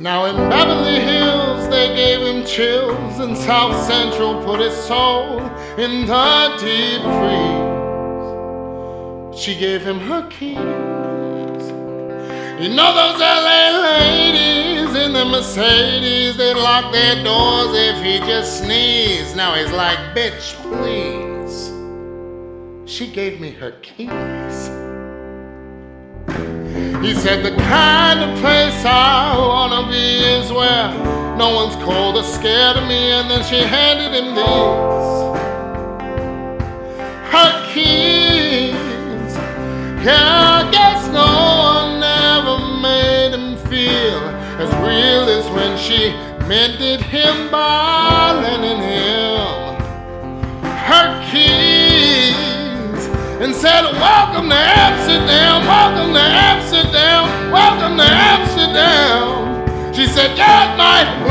Now in Beverly Hills they gave him chills, and South Central put his soul in the deep freeze. She gave him her keys. You know those LA ladies in the Mercedes, they lock their doors if he just sneezed. Now he's like, bitch, please. She gave me her keys. He said the kind of place I wanna be is where no one's cold or scared of me. And then she handed him these her keys. Yeah, I guess no one ever made him feel as real as when she mended him by lending him her keys and said, Welcome to Amsterdam, welcome to Amsterdam, She said, Yeah, at